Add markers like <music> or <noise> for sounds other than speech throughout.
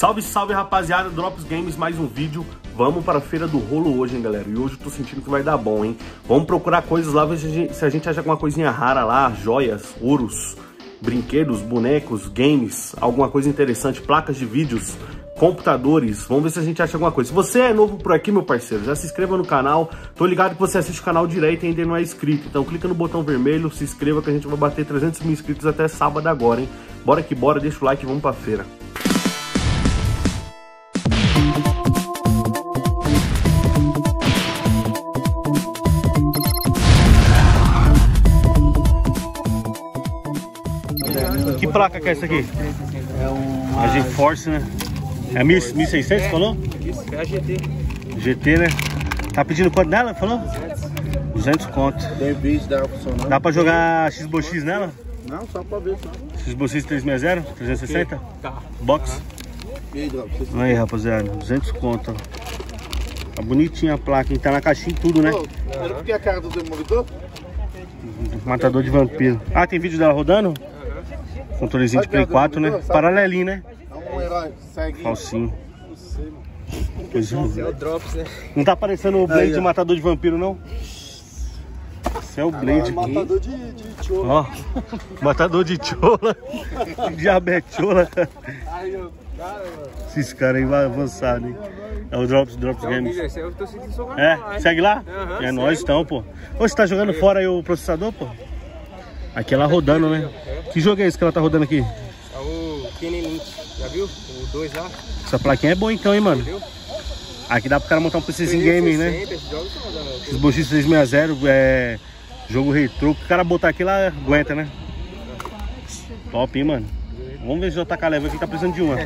Salve, salve rapaziada, Drops Games, mais um vídeo. Vamos para a feira do rolo hoje, hein, galera. E hoje eu tô sentindo que vai dar bom, hein. Vamos procurar coisas lá, ver se a gente, se a gente acha alguma coisinha rara lá, joias, ouros, brinquedos, bonecos, games, alguma coisa interessante, placas de vídeos, computadores. Vamos ver se a gente acha alguma coisa. Se você é novo por aqui, meu parceiro, já se inscreva no canal. Tô ligado que você assiste o canal direito e ainda não é inscrito. Então clica no botão vermelho, se inscreva que a gente vai bater 300 mil inscritos até sábado agora, hein. Bora que bora, deixa o like e vamos pra feira. Que placa que é essa aqui? É um A GeForce, né? É 1600, falou? Isso, é a GT. GT, né? Tá pedindo quanto nela, falou? 200 conto. Tem vídeo dela funcionando. Dá pra jogar XBOX nela? Não, só pra ver só. XBOX 360, 360? Tá. Box? E aí, rapaziada, 200 conto. Tá bonitinha a placa, hein? Tá na caixinha e tudo, né? Era porque a cara do Demolidor? Matador de vampiro. Ah, tem vídeo dela rodando? Controlezinho de Play 4, né? Paralelinho, né? É um herói. Segue. Falsinho. Coisa É o Drops, né? Não tá parecendo o Blade Aí. Matador de Vampiro, não? Esse é o Blade. Matador de, de tio. Ó, matador de chola, <laughs> diabechola. Aí, ó. Cara, mano. Esses caras aí vai avançar, hein? É o Drops, Drops Games. É, canal, hein? segue lá? É segue. nós então, pô. Ô, você tá jogando fora aí o processador, pô? Aqui ela rodando, né? Que jogo é esse que ela tá rodando aqui? É o Kenny Lynch, já viu? O 2 lá, Essa plaquinha é boa então, hein, mano? Aqui dá pro cara montar um PCzinho gaming, né? 60, Esses jogos estão rodando. Xbox 360, é... Jogo retrô, que o cara botar aqui lá aguenta, né? Top, hein, mano? Vamos ver se o JK leva aqui, tá precisando de uma.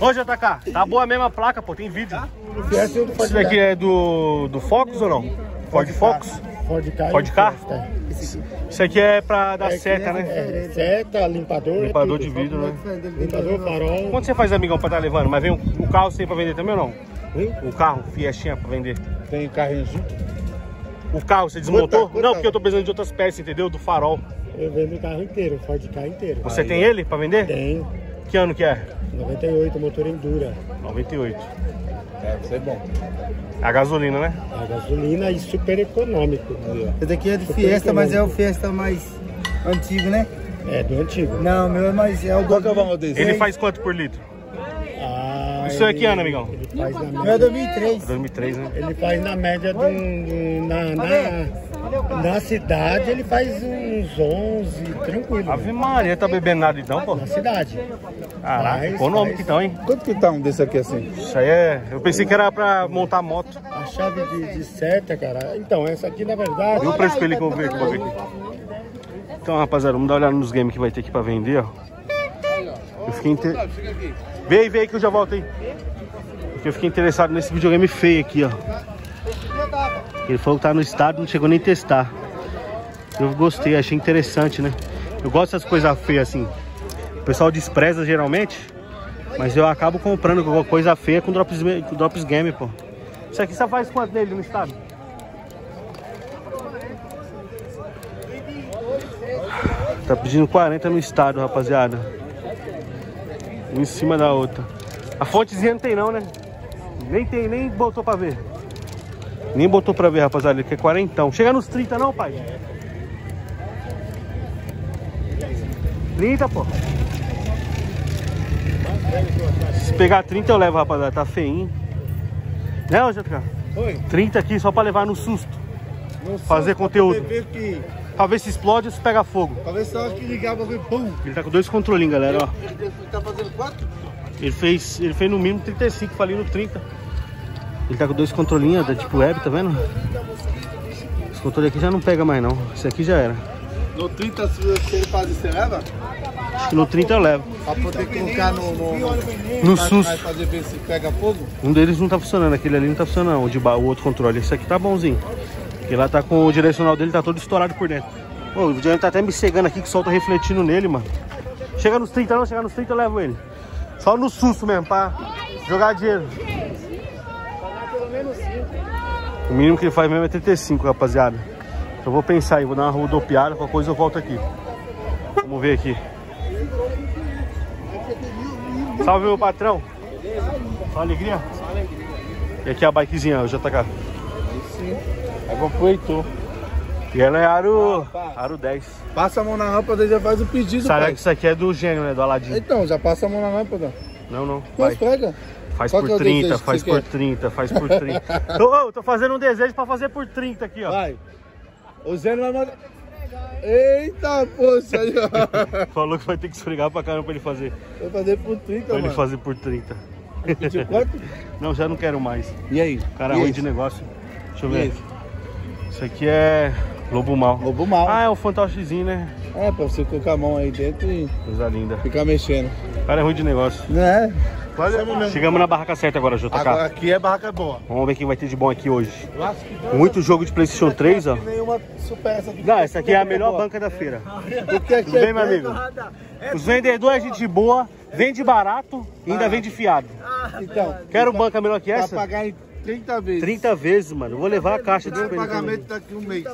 Ô, JK, tá boa mesmo a placa, pô, tem vídeo. Esse daqui é do, do Focus ou não? Ford Focus? Ford K. Ford? Fiesta. Isso aqui é pra dar seta, né? É, seta, limpador. Limpador tudo. de vidro, né? Limpador, farol. Quanto você faz, amigão, pra tá levando? Mas vem o, o carro sem pra vender também ou não? Hein? O carro, Fiestinha pra vender. Tem carrinho junto. O carro você desmontou? Quanto tá? Não, porque eu tô precisando de outras peças, entendeu? Do farol. Eu vendo o carro inteiro, Ford K inteiro. Você tem ele pra vender? Tem. Que ano que é? 98, motor Endura. 98. Deve ser bom. É a gasolina, né? A gasolina e super econômico. Esse daqui é do Fiesta, mas é o Fiesta mais antigo, né? É, do antigo. Não, meu é mais. É o Qual do. que é o valor desse? Ele faz quanto por litro? Ah, Isso é ele- que ano, amigão? Ele faz na Meu é média, 2003. 2003, né? ele faz na média de um, de um- na, na, na cidade ele faz uns 11, tranquilo. Ave Maria, tá bebendo nada então, pô? Na cidade. Caraca, econômico faz. então, hein? Quanto que tá um desse aqui assim? Isso aí é... Eu pensei que era pra montar moto. A chave de, de seta, cara. Então, essa aqui na verdade. Viu o preço pra ele que eu vou ver aqui, vou ver aqui. Então, rapaziada, vamos dar uma olhada nos games que vai ter aqui pra vender, ó. Eu fiquei inter... Vem vem aí que eu já volto aí. Porque eu fiquei interessado nesse videogame feio aqui, ó. Ele falou que tá no estado, não chegou nem testar. Eu gostei, achei interessante, né? Eu gosto dessas coisas feias assim. O pessoal despreza geralmente, mas eu acabo comprando coisa feia com Drops, com drops Game, pô. Isso aqui você faz quanto nele no estado? Tá pedindo 40 no estado, rapaziada. Um em cima da outra. A fontezinha não tem não, né? Nem tem, nem botou pra ver. Nem botou pra ver, rapaziada. Ele quer 40. Chega nos 30 não, pai? 30, pô. Se pegar 30 eu levo, rapaziada. Tá feinho. Né, ô JK? Oi. 30 aqui só pra levar no susto. Não Fazer sei, conteúdo. pra ver que. Pra ver se explode ou se pega fogo. Talvez só que ligar pra ver, pum. Ele tá com dois controlinhos, galera, ó. Ele tá fazendo quanto? Ele fez, ele fez no mínimo 35, falei no 30. Ele tá com dois controlinhos da tipo web, tá vendo? Esse controle aqui já não pega mais não. Esse aqui já era. No 30, se ele fazer, você leva? Acho que no 30 eu levo. Pra poder colocar no... no, no... SUS. Vai fazer ver se pega fogo? Um deles não tá funcionando, aquele ali não tá funcionando, o, de o outro controle. Esse aqui tá bonzinho. Porque lá tá com o direcional dele, tá todo estourado por dentro. Pô, o videogame tá até me cegando aqui, que o sol tá refletindo nele, mano. Chega nos 30 não, chega nos 30 eu levo ele. Só no susto mesmo, pra jogar dinheiro. O mínimo que ele faz mesmo é 35, rapaziada. Eu vou pensar aí, vou dar uma rodopiada, qualquer coisa eu volto aqui. Vamos ver aqui. Salve, meu patrão. Só alegria? Só alegria. E aqui a bikezinha, o JK. Aí aproveitou. E ela é aro, aro 10. Passa a mão na lâmpada e já faz o pedido, pai. que isso aqui é do gênio, né? Do Aladim. Então, já passa a mão na lâmpada. Não, não. Mas pega. Faz Qual por que é o 30, desejo que faz por quer? 30, faz por 30. <laughs> Ô, ô, tô fazendo um desejo pra fazer por 30 aqui, ó. Vai. O Zeno vai mandar... Eita, poxa. <laughs> Falou que vai ter que esfregar pra caramba pra ele fazer. Vai fazer por 30, Pra ele mano. fazer por 30. Pediu quanto? <laughs> Não, já não quero mais. E aí? Cara ruim de negócio. Deixa eu E ver. esse? Isso aqui é Lobo Mal. Lobo mal. Ah, é o fantochezinho, né? É, pra você colocar a mão aí dentro e Coisa linda. ficar mexendo. Cara é ruim de negócio. Né? Quase mesmo. Chegamos na barraca certa agora, JK. Agora aqui é barraca boa. Vamos ver quem vai ter de bom aqui hoje. Que Muito jogo de Playstation 3, ó. nenhuma supera essa aqui. Não, essa aqui é a melhor banca da feira. <laughs> Aqui Tudo bem, é meu amigo? Os vendedores é gente boa, vende barato e ainda vende fiado. Então, Quero banca melhor que pra essa? pagar em 30 vezes. 30 vezes, mano. Eu Vou levar a caixa de Primeiro presente. pagamento daqui um mês.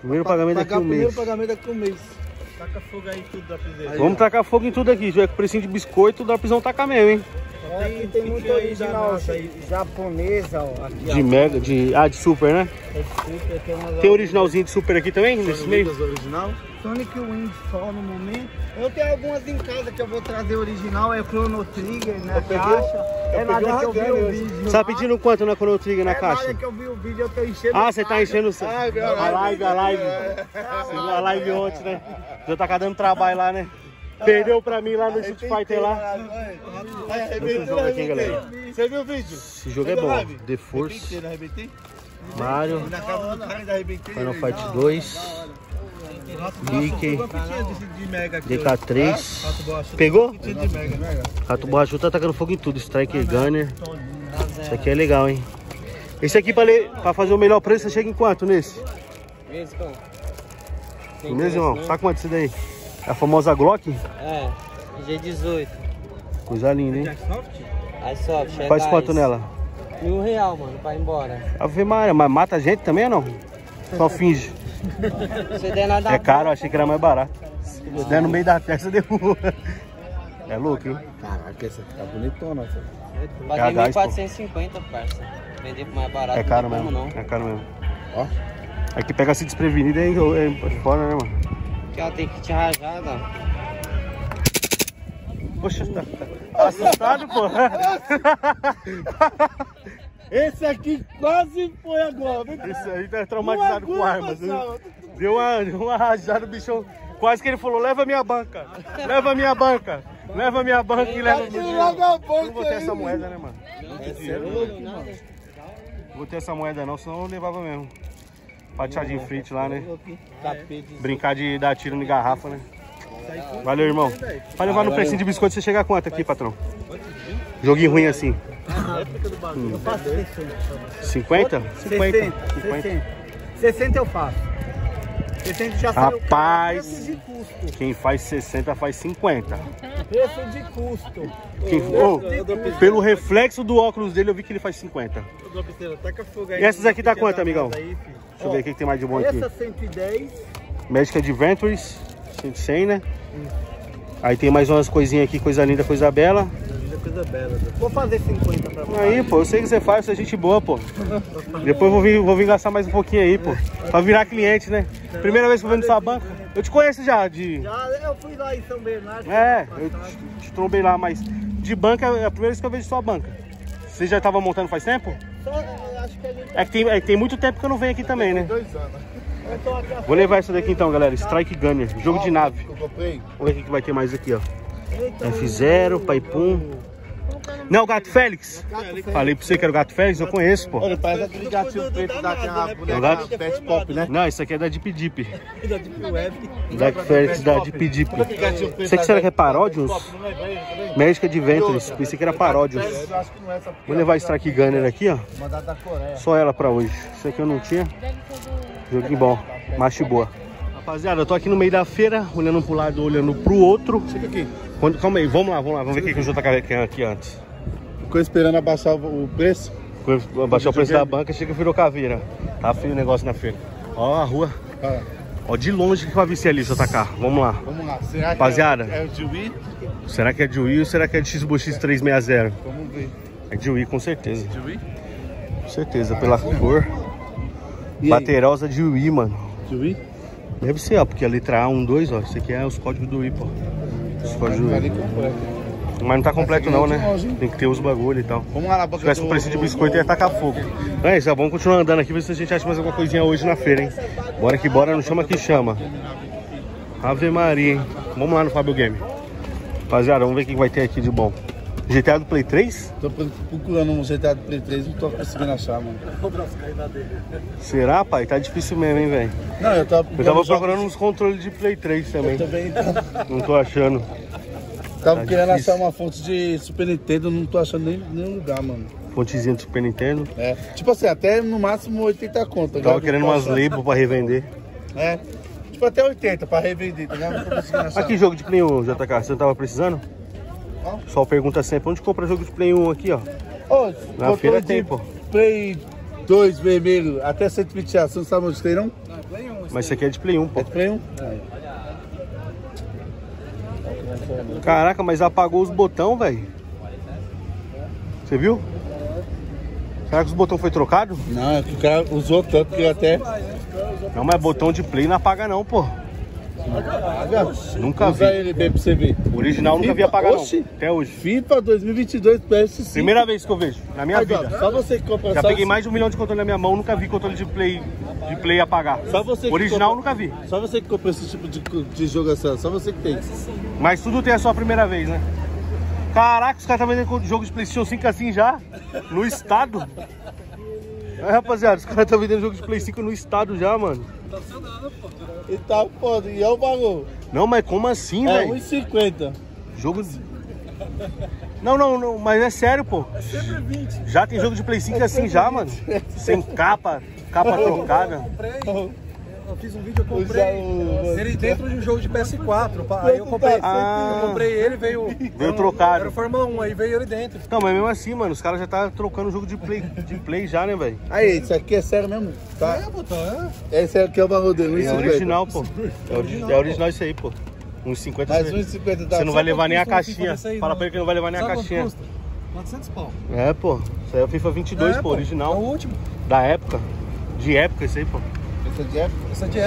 Primeiro pagamento daqui o um primeiro mês. pagamento daqui um mês. Vamos tacar fogo em tudo aqui. Já é com precinho de biscoito, dá pra tacar mesmo, hein? Aqui tem muito original japonesa, ó. Aqui, De mega, de. Ah, de super, né? ó. Super, tem uma Tem originalzinho de super aqui também, nesse meio? original? Sonic Wings só no momento. Eu tenho algumas em casa que eu vou trazer original, é Chrono Trigger na peguei- caixa. É nada uma que eu vi o vídeo. Você tá pedindo quanto na Chrono Trigger na é caixa? nada que eu vi o vídeo, eu tô enchendo. Ah, você tá enchendo o Ah, a live, a live. Você viu a live ontem, né? Já tá dando trabalho lá, né? Perdeu pra mim lá no Street Fighter lá. Esse jogo aqui, galera. Você viu o vídeo? Esse jogo é bom. The Force. Mario. Final Fight 2, Mickey, de mega aqui. DK3. Pegou? De mega. Rato Borrachudo tá tacando fogo em tudo. Striker Gunner. Isso aqui é legal, hein? Esse aqui pra, le- pra fazer o melhor preço, você chega em quanto nesse? Mesmo, Beleza, irmão? interesse, Sabe quanto isso daí? É a famosa Glock? É, G18. Coisa linda, hein? Aí sobe, chega Faz quanto nela? Mil real, mano, pra ir embora. Ave Maria, mas mata a gente também ou não? Só finge. Se der nada É caro, eu achei que era mais barato. Se der no meio da testa, derruba. <laughs> É louco, hein? Caraca, essa aqui tá bonitona. essa. Paguei gás, pô. 1.450, parça. Vender por mais barato. É caro mesmo. como não. É caro mesmo. Ó. Aqui pega se desprevenido é, é fora, né, mano? Aqui, ó, tem kit rajado, ó. Poxa, tá, tá assustado, pô? <laughs> Esse aqui quase foi agora. viu? Esse aí tá traumatizado Uma com armas. né? só. Deu uma, deu uma rajada, o bichão. Quase que ele falou: leva minha banca, leva minha banca, leva minha banca e leva meu dinheiro. Logo a Eu não vou ter aí, essa moeda, né, mano? Esse é. Não vou ter essa moeda não, senão eu levava mesmo. Patear de enfeite lá, né? Brincar de dar tiro em garrafa, né? Valeu, irmão. Vai levar no precinho de biscoito, você chega a quanto aqui, patrão? Joguinho ruim assim. Eu faço 60. 50? 60, 60. 60 eu faço. 60 já saiu Rapaz. Preço de custo. Quem faz 60 faz 50. Preço de custo. Quem, ô, pelo reflexo do óculos dele, eu vi que ele faz 50. Taca fogo E essas aqui tá quanto, amigão? Deixa eu ver o que que tem mais de bom aqui. Essa 110. Magic Adventures, 100, né? Aí tem mais umas coisinhas aqui, coisa linda, coisa bela. Vou fazer 50 pra você. Aí, pô, eu sei que você faz, você é gente boa, pô. Depois eu vou vir, vou vir gastar mais um pouquinho aí, pô. Pra virar cliente, né? Primeira vez que eu vendo sua banca. Eu te conheço já, de. Já eu fui lá em São Bernardo. É, eu te, te trombei lá, mas de banca é a primeira vez que eu vejo sua banca. Você já tava montando faz tempo? Só, eu acho que a gente É que tem, é que tem muito tempo que eu não venho aqui também, né? Dois anos. Vou levar essa daqui então, galera. Strike Gunner, jogo de nave. Eu comprei. Vamos ver o que que vai ter mais aqui, ó. F0, Paipum. Não, o Gato Félix. Falei pra você que era o Gato Félix, eu conheço, pô. Olha, parece aquele gatinho preto daquela É o boneca gato? pet pop, né? Não, isso aqui é da Deep Deep. Gato Félix da Deep Deep. Isso aqui será que é Paródios? Magic Adventures. Pensei que era Paródios. Que é Vou levar a Strike Gunner aqui, ó. mandada da Coreia. Só ela pra hoje. Isso aqui eu não tinha. Joguinho bom. Macho boa. Rapaziada, eu tô aqui no meio da feira, olhando pro lado, olhando pro outro. Fica aqui. Quando, calma aí, vamos lá, vamos lá. Vamos ver o que, que o JK quer aqui antes. Ficou esperando abaixar o preço? Quando baixar o preço da banca, chega e virou caveira. Tá feio o negócio na feira. Ó a rua. Ah, Ó, de longe que eu avistei ali, JK. Vamos lá. Vamos lá. Será que Rapaziada. é, é o de Wii? Será que é de Wii ou será que é de Xbox 360? Vamos ver. É de Wii, com certeza. De Wii? Com certeza, pela cor. Baterosa de Wii, mano. De Wii? Deve ser, ó, porque a letra A, 1, 2, ó. Isso aqui é os códigos do Wii, pô. Os códigos do Tá completo. Mas não tá completo Essa não, é né? Tem que ter os bagulho e tal. Vamos lá na Se tivesse um preço de biscoito, ia tacar fogo. Então é isso, ó, vamos continuar andando aqui, ver se a gente acha mais alguma coisinha hoje na feira, hein? Bora que bora, não chama que chama. Ave Maria, hein? Vamos lá no Fábio Game. Rapaziada, vamos ver o que vai ter aqui de bom. GTA do Play 3? Tô procurando um GTA do Play 3, não tô conseguindo achar, mano. Será, pai? Tá difícil mesmo, hein, velho? Não, eu tava Eu tava procurando uns controles de Play 3 também. Eu também Não tô achando. tava Tá querendo difícil. achar uma fonte de Super Nintendo, não tô achando nem nenhum lugar, mano. Fontezinha do Super Nintendo. É, tipo assim, até no máximo 80 contas. Tava querendo umas labels pra revender. É, tipo até 80 pra revender, tá ligado? Não tô conseguindo achar. Aqui, jogo de Play 1, JK, você não tava precisando? Ó. O pessoal pergunta sempre, onde compra jogo de Play 1 aqui, ó? Ô, Na feira tem, pô. Play 2 vermelho, até 120 reais, você não sabe onde tem não? Mas isso aqui é de Play 1, pô. É de Play 1? Caraca, mas apagou os botão, velho. Você viu? Será que os botões foi trocado? Não, é que o cara usou tanto que até... Não, mas botão de Play não apaga não, pô. Nunca vi. ele bem pra você ver. O original nunca vi apagar não. oxi. Até hoje. FIFA 2022 PS5. Primeira vez que eu vejo, na minha ó, vida. Só você que compra Já peguei mais de um milhão de controle na minha mão, nunca vi controle de Play, de play apagar. Só você que Original compra- nunca vi. Só você que compra esse tipo de, de jogo assim, só você que tem. Mas tudo tem a sua primeira vez, né? Caraca, os caras estão vendendo jogo de Playstation 5 assim já? No estado? É, rapaziada, os caras estão vendendo jogo de Play 5 no estado já, mano. E tá foda, e é o bagulho. Não, mas como assim, É velho? 1,50. Jogo de... Não, não, não, mas é sério, pô. Já tem jogo de Play 5 assim já, mano. Sem capa, capa trocada. Eu fiz um vídeo, eu comprei o- ele dentro de um jogo de PS4. pa- Aí eu comprei, Ah. eu comprei ele, veio. Veio trocado. Era o Fórmula 1, aí veio ele dentro. Não, mas mesmo assim, mano, os caras já tá trocando jogo de play, de play já, né, velho? Aí, isso aqui é sério mesmo? Tá? Esse aqui é o bagulho dele, É 1,50. original, pô. É, ori- é original isso aí, pô. Uns 50 Mais você 1,50 dá. você não vai levar nem a caixinha. Fala não? pra ele que não vai levar nem a caixinha. custa? 400 pau. É, pô. Isso aí é o FIFA 22, É, pô, É o original. último. Da época. De época isso aí, pô.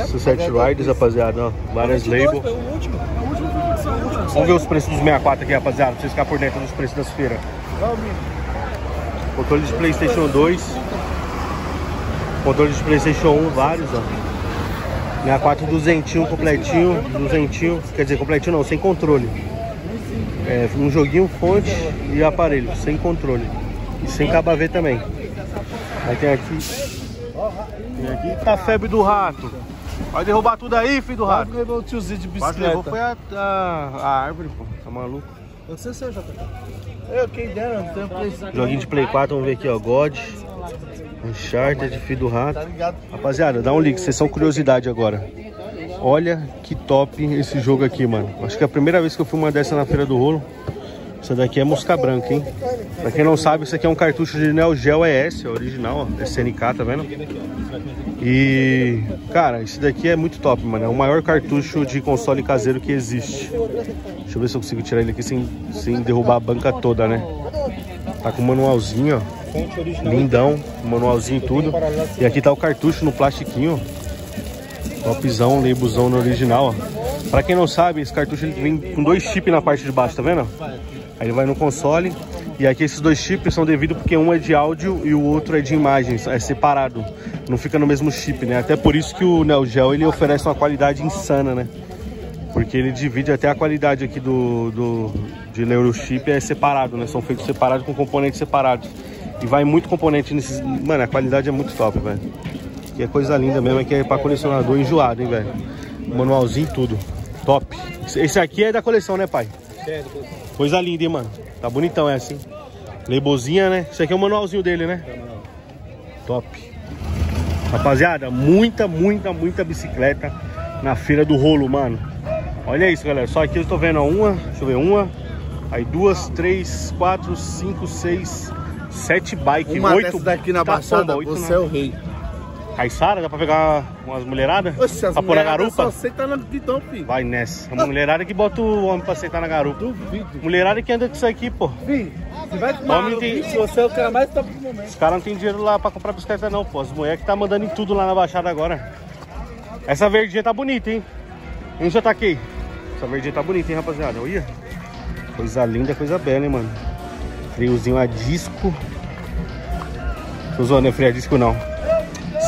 Suicide Riders, rapaziada, ó. Várias 22, labels. É o último. É o último FIFA que saiu. o último que Vamos ver os preços dos 64 aqui, rapaziada, pra vocês ficarem por dentro dos preços das feiras. Controle de Playstation 2. Controle de Playstation 1, vários, ó. 64 duzentinho completinho, duzentinho, quer dizer, completinho não, sem controle. É, um joguinho, fonte e aparelho, sem controle. E sem cabo AV também. Aí tem aqui. Aqui tá a febre do rato. Vai derrubar tudo aí, filho do Quase rato. levou o tiozinho de Quase levou bicicleta. foi a, a, a árvore, pô. Tá maluco? Eu sei se eu já. Eu, quem dera, não tenho Play Joguinho de Play 4, vamos ver aqui, ó. God. Uncharted, Filho do Rato. Tá ligado? Rapaziada, dá um link, vocês são curiosidade agora. Olha que top esse jogo aqui, mano. Acho que é a primeira vez que eu fui uma dessa na Feira do Rolo. Essa daqui é mosca branca, hein? Pra quem não sabe, isso aqui é um cartucho de Neo Geo ES, é original, ó. SNK, tá vendo? E, cara, esse daqui é muito top, mano. É o maior cartucho de console caseiro que existe. Deixa eu ver se eu consigo tirar ele aqui sem, sem derrubar a banca toda, né? Tá com um manualzinho, ó. Lindão, manualzinho e tudo. E aqui tá o cartucho no plastiquinho. Topzão, labelzão no original, ó. Pra quem não sabe, esse cartucho ele vem com dois chips na parte de baixo, tá vendo? Aí ele vai no console. E aqui esses dois chips são devido porque um é de áudio e o outro é de imagens, é separado. Não fica no mesmo chip, né? Até por isso que o Neo Geo ele oferece uma qualidade insana, né? Porque ele divide até a qualidade aqui do, do de Neurochip é separado, né? São feitos separados com componentes separados. E vai muito componente nesses. Mano, a qualidade é muito top, velho. Que é coisa linda mesmo, é que é pra colecionador enjoado, hein, velho. Manualzinho tudo. Top. Esse aqui é da coleção, né, pai? Coisa linda, hein, mano. Tá bonitão essa, hein? Labelzinha, né? Isso aqui é o manualzinho dele, né? Top. Rapaziada, muita, muita, muita bicicleta na feira do rolo, mano. Olha isso, galera. Só aqui eu tô vendo ó, uma, deixa eu ver, uma, aí duas, três, quatro, cinco, seis, sete bikes, Uma oito. daqui na Tá Baixada, oito você é o rei. Caissara, dá pra pegar umas mulheradas? Oxe, as pra pôr na garupa? só senta no guidão, filho. Vai nessa. A mulherada que bota o homem pra sentar na garupa. Duvido. Mulherada que anda com isso aqui, pô. Filho, você vai tomar Homem tem- você é o cara mais top do momento. Os caras não tem dinheiro lá pra comprar bicicleta não, pô. As mulheres que tá mandando em tudo lá na Baixada agora. Essa verdinha tá bonita, hein? Hein, já taquei? Essa verdinha tá bonita, hein, rapaziada? Olha. Coisa linda, coisa bela, hein, mano. Freiozinho a disco. Tô zoando, não é freio a disco, não.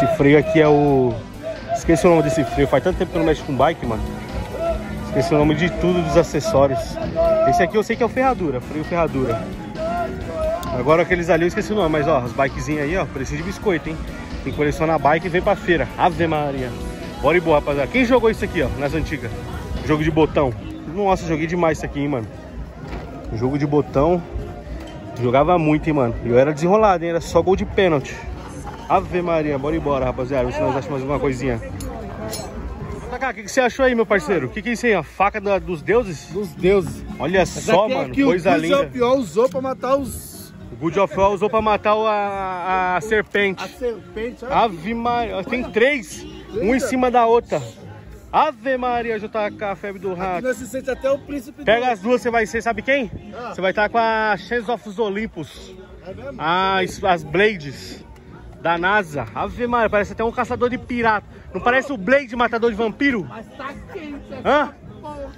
Esse freio aqui é o... Esqueci o nome desse freio. Faz tanto tempo que eu não mexo com bike, mano. Esqueci o nome de tudo, dos acessórios. Esse aqui eu sei que é o ferradura, freio ferradura. Agora aqueles ali eu esqueci o nome, mas ó, as bikezinhas aí, ó, preço de biscoito, hein? Quem coleciona a bike vem pra feira. Ave Maria. Bora e boa, rapaziada. Quem jogou isso aqui, ó, nas antigas? Jogo de botão. Nossa, joguei demais isso aqui, hein, mano. Jogo de botão. Jogava muito, hein, mano. Eu era desenrolado, hein? Era só gol de pênalti. Ave Maria, bora embora, rapaziada. Ver se nós achamos mais alguma coisinha. O que, que você achou aí, meu parceiro? O que, que é isso aí? A faca da- dos deuses? Dos deuses. Olha Essa só, aqui é mano. que Coisa o linda. Good pior usou pra matar os... O Good of War usou pra matar o- a, a serpente. A serpente, ó. Ave Maria, tem três, um em cima da outra. Ave Maria, JK, febre do rato. Nós se sente até o príncipe Pega as duas, você vai ser, sabe quem? Ah. Você vai estar com a Chance of Olympus, É mesmo? as, as Blades da NASA. Ave Maria, parece até um caçador de pirata. Não parece o Blade matador de vampiro? Mas tá quente, é Hã?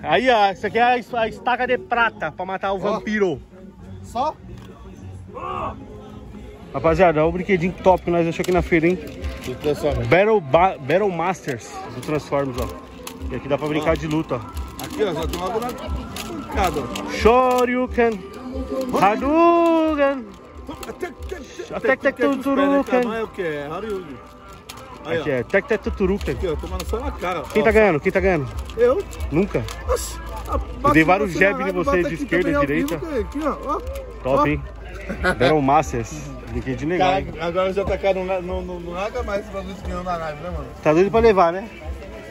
Aí, ó, isso aqui é a, a estaca de prata pra matar o vampiro. só? Rapaziada, olha o brinquedinho top que nós achamos aqui na feira, hein? Do Transformers. Battle, Ba- Battle Masters do Transformers, ó. E aqui dá pra brincar de luta, ó. Aqui, ó, já tem uma ó. Shoryuken, Hadouken. Tek Tek Tuturuken. Tamanho é o que? É. Aí, Aqui ó. é Tek Tek Tuturuken. Aqui, ó, tomando só na cara. ó. Quem tá ganhando? Quem tá ganhando? Eu? Nunca. Oxi. Eu dei vários jab em você de esquerda e direita. Aqui, ó. ó. Top, hein? Battle Masters. Legal, hein? Cara, agora já tacaram no, no, no, no Raga mais pra não na live, né, mano? Tá doido pra levar, né?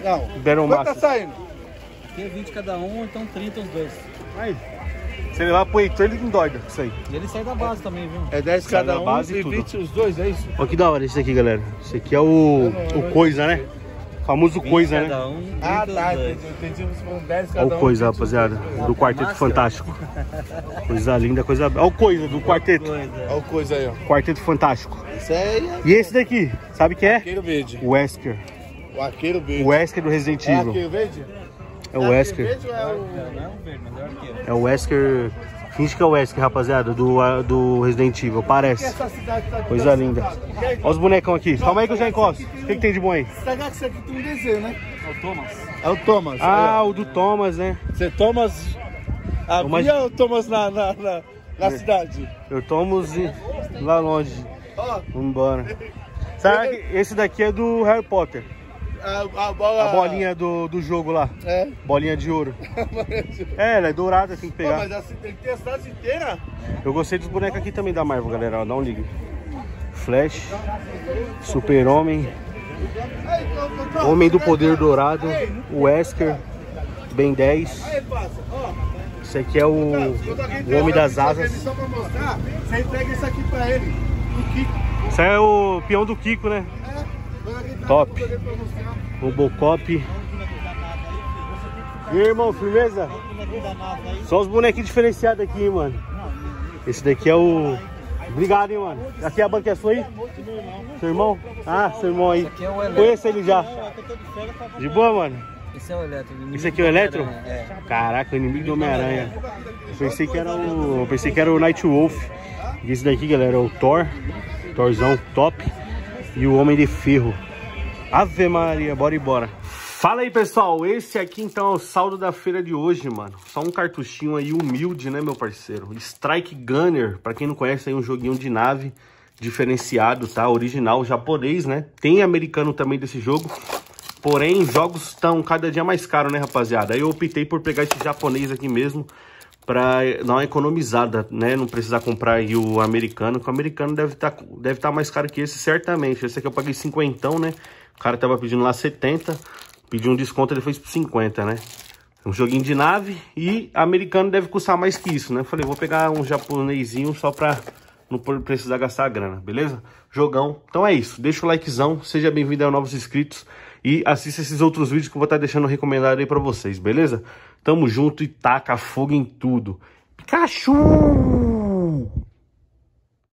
Não. Battle Quanto tá saindo? É 20 cada um, então 30 os dois. Aí. Se levar pro Heitor, ele endoida. Isso aí. E ele sai da base também, viu? É 10 Sai cada da um base e e tudo. 20 os dois, é isso? Olha que da hora esse aqui, galera. Esse aqui é o, o Coisa, né? O famoso Coisa, né? Cada um, 30 Ah, tá. Entendi. Entendi. Se foram 10 cada Olha um. o Coisa, 20 os rapaziada. dois. Do Quarteto Fantástico. Coisa linda, coisa... Olha o Coisa do Quarteto. Olha o Coisa aí, ó. Quarteto Fantástico. Isso aí é E esse daqui, sabe quem é? arqueiro verde. O Wesker. O arqueiro verde. O Wesker do Resident É Evil. É. Arqueiro verde é o... Não é um é o. É o Wesker. Finge que é o Wesker, rapaziada, do, ah, do Resident Evil. Parece. Coisa linda. Olha os bonecão aqui. Calma aí que eu já encosto. O que, que tem de bom aí? Tá isso aqui tem um desenho, né? É o Thomas. É o Thomas. Ah, o do Thomas, né? Você Thomas... Havia Thomas- ou Thomas na, na, na, na cidade? Eu tomo e- lá longe. Vambora. Sabe que esse daqui é do Harry Potter. A, a bola... A bolinha do, do jogo lá. É. Bolinha de ouro. <laughs> É, ela é dourada, tem que Pô, pegar. mas assim tem que ter a cidade inteira. Eu gostei dos bonecos aqui também da Marvel, galera. Dá um ligue. Flash, Super-Homem, Homem do Poder Dourado, Wesker, Ben 10. Aí, passa. Ó, Esse aqui é o, o Homem das Asas. Isso é o peão do Kiko, né? Top. Robocop. E aí, irmão, firmeza? Só os bonequinhos diferenciados aqui, hein, mano. Esse daqui é o. Obrigado, hein, mano. Aqui é a banca é sua aí? Seu irmão? Ah, seu irmão aí. é. Conheço ele já. De boa, mano? Esse é o Eletro. Esse aqui é o Eletro? É. Caraca, o inimigo do Homem-Aranha. Eu pensei que era o. Eu pensei que era o Night Wolf. E esse daqui, galera, é o Thor. Thorzão top. E o Homem de Ferro. Ave Maria, bora e bora. Fala aí, pessoal. Esse aqui, então, é o saldo da feira de hoje, mano. Só um cartuchinho aí humilde, né, meu parceiro? Strike Gunner, pra quem não conhece, aí um joguinho de nave diferenciado, tá? Original, japonês, né? Tem americano também desse jogo. Porém, jogos estão cada dia mais caros, né, rapaziada? Aí eu optei por pegar esse japonês aqui mesmo pra dar uma economizada, né? Não precisar comprar aí o americano, que o americano deve estar deve tá mais caro que esse, certamente. Esse aqui eu paguei 50, né? O cara tava pedindo lá 70, pediu um desconto, ele fez por 50, né? Um joguinho de nave e americano deve custar mais que isso, né? Falei, vou pegar um japonesinho só pra não precisar gastar a grana, beleza? Jogão. Então é isso. Deixa o likezão, seja bem-vindo a novos inscritos e assista esses outros vídeos que eu vou estar deixando recomendado aí pra vocês, beleza? Tamo junto e taca fogo em tudo. Pikachu!